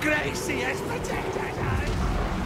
Gracie he has protected us!